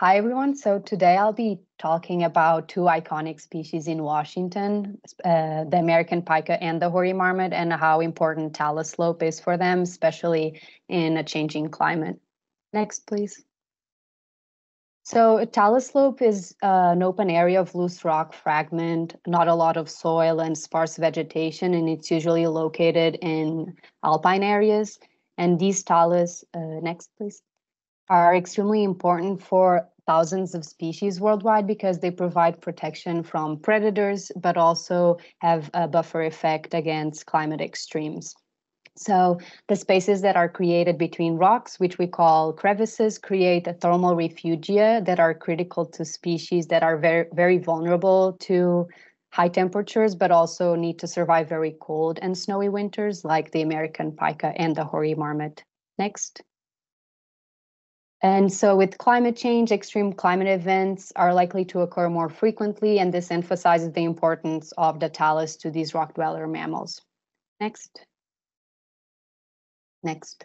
Hi, everyone. So today I'll be talking about two iconic species in Washington, uh, the American pika and the hoary marmot, and how important talus slope is for them, especially in a changing climate. Next, please. So talus slope is uh, an open area of loose rock fragment, not a lot of soil and sparse vegetation, and it's usually located in alpine areas. And these talus, uh, next please, are extremely important for thousands of species worldwide because they provide protection from predators, but also have a buffer effect against climate extremes. So the spaces that are created between rocks, which we call crevices, create a thermal refugia that are critical to species that are very, very vulnerable to high temperatures, but also need to survive very cold and snowy winters, like the American pika and the hoary marmot. Next. And so with climate change, extreme climate events are likely to occur more frequently, and this emphasizes the importance of the talus to these rock dweller mammals. Next. Next.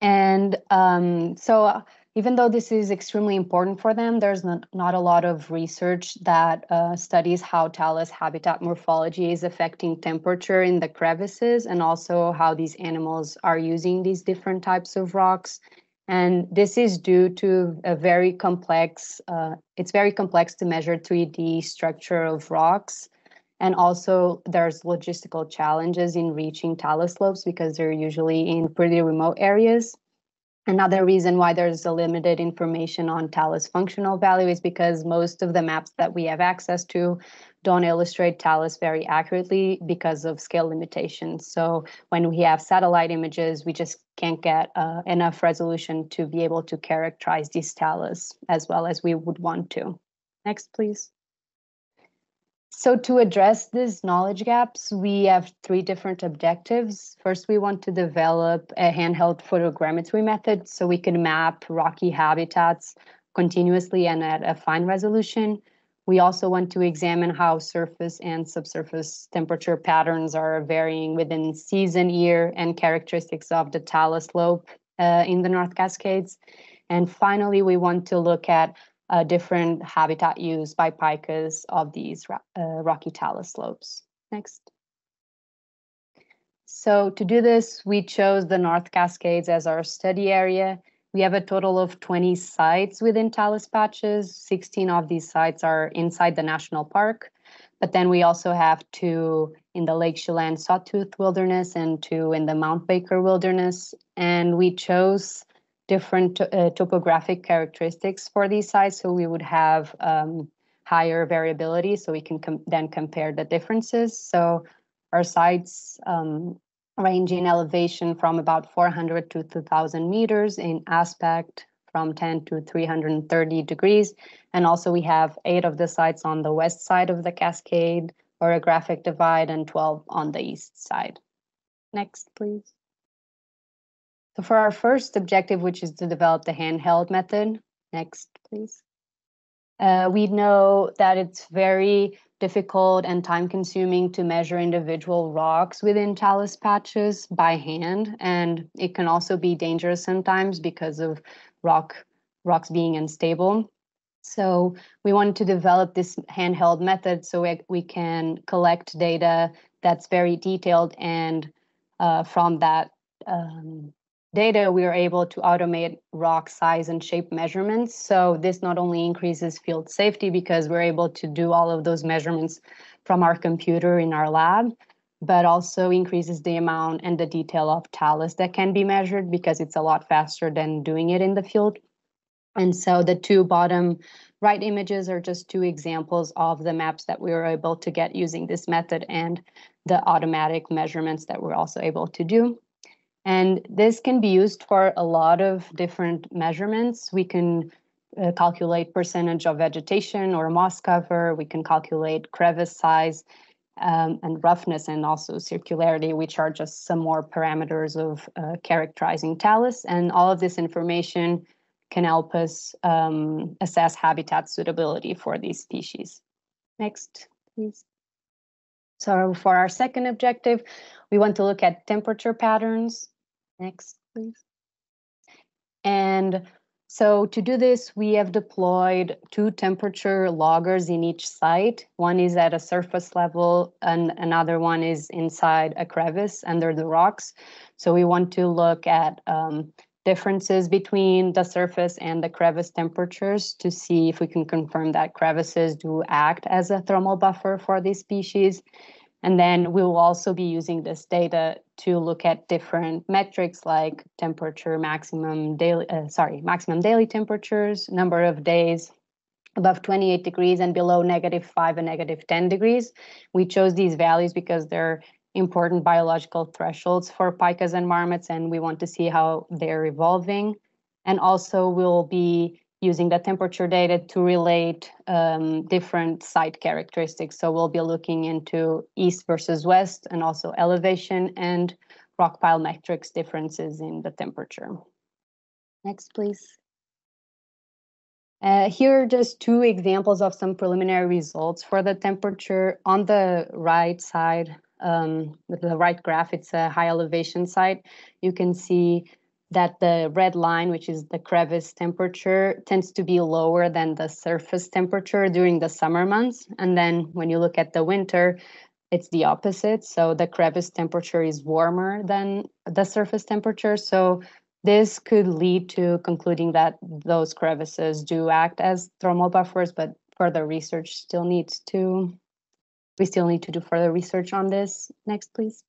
And um, so even though this is extremely important for them, there's not, a lot of research that uh, studies how talus habitat morphology is affecting temperature in the crevices and also how these animals are using these different types of rocks. And this is due to a very complex, uh, it's very complex to measure 3D structure of rocks. And also there's logistical challenges in reaching talus slopes because they're usually in pretty remote areas. Another reason why there's a limited information on talus functional value is because most of the maps that we have access to don't illustrate talus very accurately because of scale limitations. So when we have satellite images, we just can't get uh, enough resolution to be able to characterize these talus as well as we would want to. Next, please. So to address these knowledge gaps, we have three different objectives. First, we want to develop a handheld photogrammetry method so we can map rocky habitats continuously and at a fine resolution. We also want to examine how surface and subsurface temperature patterns are varying within season, year, and characteristics of the talus slope uh, in the North Cascades. And finally, we want to look at uh, different habitat use by pikas of these uh, rocky talus slopes. Next. So to do this, we chose the North Cascades as our study area. We have a total of 20 sites within talus patches. 16 of these sites are inside the national park, but then we also have two in the Lake Chelan Sawtooth Wilderness and two in the Mount Baker Wilderness. And we chose different uh, topographic characteristics for these sites. So we would have um, higher variability so we can com then compare the differences. So our sites um, range in elevation from about 400 to 2000 meters in aspect from 10 to 330 degrees. And also we have eight of the sites on the west side of the cascade orographic divide and 12 on the east side. Next, please. So for our first objective, which is to develop the handheld method, next, please. Uh, we know that it's very difficult and time consuming to measure individual rocks within talus patches by hand. And it can also be dangerous sometimes because of rock rocks being unstable. So we wanted to develop this handheld method so we, we can collect data that's very detailed and uh, from that um, data, we are able to automate rock size and shape measurements. So this not only increases field safety because we're able to do all of those measurements from our computer in our lab, but also increases the amount and the detail of talus that can be measured because it's a lot faster than doing it in the field. And so the two bottom right images are just two examples of the maps that we were able to get using this method and the automatic measurements that we're also able to do. And this can be used for a lot of different measurements. We can uh, calculate percentage of vegetation or moss cover. We can calculate crevice size um, and roughness and also circularity, which are just some more parameters of uh, characterizing talus. And all of this information can help us um, assess habitat suitability for these species. Next, please. So for our second objective, we want to look at temperature patterns. Next, please. And So to do this, we have deployed two temperature loggers in each site. One is at a surface level and another one is inside a crevice under the rocks. So we want to look at um, differences between the surface and the crevice temperatures to see if we can confirm that crevices do act as a thermal buffer for these species. And then we will also be using this data to look at different metrics like temperature maximum daily, uh, sorry, maximum daily temperatures, number of days above 28 degrees and below negative 5 and negative 10 degrees. We chose these values because they're important biological thresholds for pikas and marmots, and we want to see how they're evolving. And also we'll be using the temperature data to relate um, different site characteristics. So we'll be looking into east versus west and also elevation and rock pile metrics differences in the temperature. Next, please. Uh, here are just two examples of some preliminary results for the temperature. On the right side, um, the right graph, it's a high elevation site. You can see that the red line, which is the crevice temperature, tends to be lower than the surface temperature during the summer months. And then when you look at the winter, it's the opposite. So the crevice temperature is warmer than the surface temperature. So this could lead to concluding that those crevices do act as thermal buffers, but further research still needs to we still need to do further research on this. Next, please.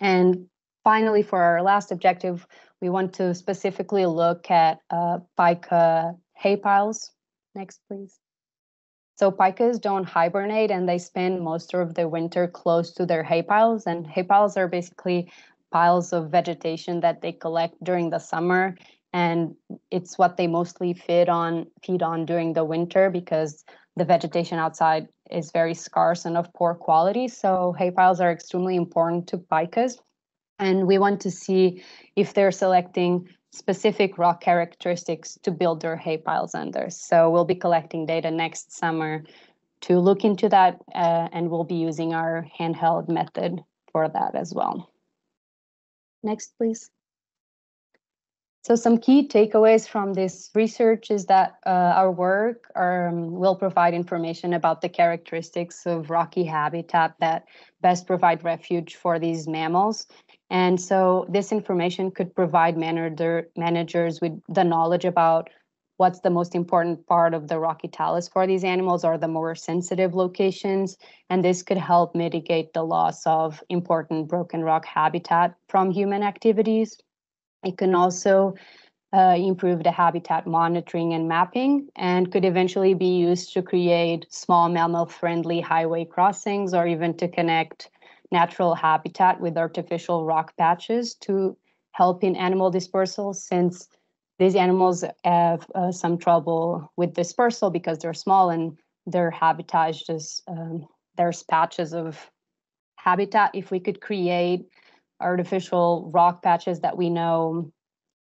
And finally, for our last objective, we want to specifically look at uh, pika hay piles. Next, please. So pikas don't hibernate and they spend most of the winter close to their hay piles. And hay piles are basically piles of vegetation that they collect during the summer. And it's what they mostly feed on feed on during the winter because the vegetation outside is very scarce and of poor quality. So hay piles are extremely important to pikas. And we want to see if they're selecting specific rock characteristics to build their hay piles under. So we'll be collecting data next summer to look into that, uh, and we'll be using our handheld method for that as well. Next, please. So some key takeaways from this research is that uh, our work um, will provide information about the characteristics of rocky habitat that best provide refuge for these mammals. And so this information could provide manager, managers with the knowledge about what's the most important part of the rocky talus for these animals or the more sensitive locations. And this could help mitigate the loss of important broken rock habitat from human activities. It can also uh, improve the habitat monitoring and mapping and could eventually be used to create small mammal friendly highway crossings or even to connect natural habitat with artificial rock patches to help in animal dispersal since these animals have uh, some trouble with dispersal because they're small and their habitat is just um, there's patches of habitat if we could create artificial rock patches that we know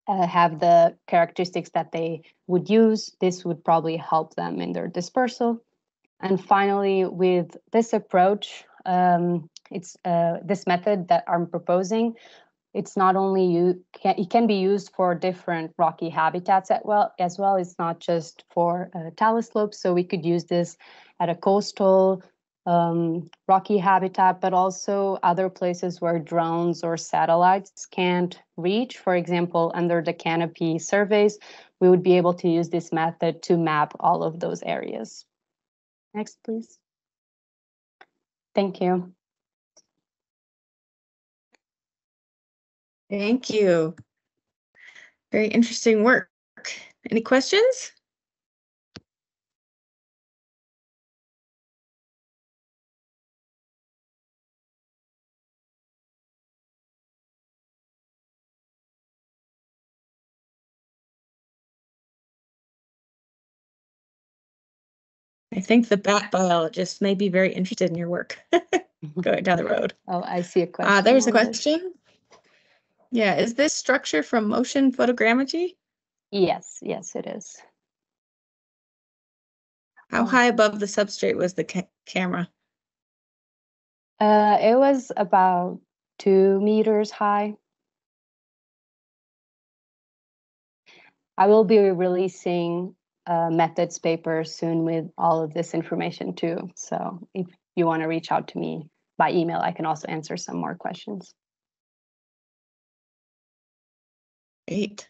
uh, have the characteristics that they would use, this would probably help them in their dispersal. And finally, with this approach, um, it's uh, this method that I'm proposing. It's not only you can it can be used for different rocky habitats as well. As well, it's not just for uh, talus slopes. So we could use this at a coastal um, rocky habitat, but also other places where drones or satellites can't reach. For example, under the canopy surveys, we would be able to use this method to map all of those areas. Next, please. Thank you. Thank you. Very interesting work. Any questions? I think the bat biologist may be very interested in your work going down the road. Oh, I see a question. Uh, there's a question. Yeah, is this structure from motion photogrammetry? Yes, yes, it is. How high above the substrate was the ca camera? Uh, it was about two meters high. I will be releasing a methods paper soon with all of this information too. So if you want to reach out to me by email, I can also answer some more questions. Great.